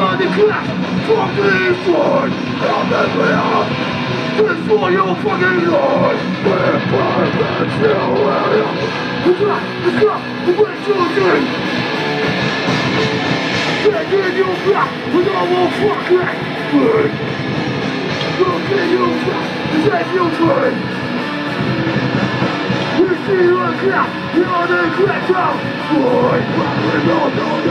We are the class from the eastward of the clear. This for your fucking Lord. We're perfect still area. The class, the class, the way children. Get in your black with all more fucking good. Look in your black, get your good. We see you again, you're the great Boy, we're not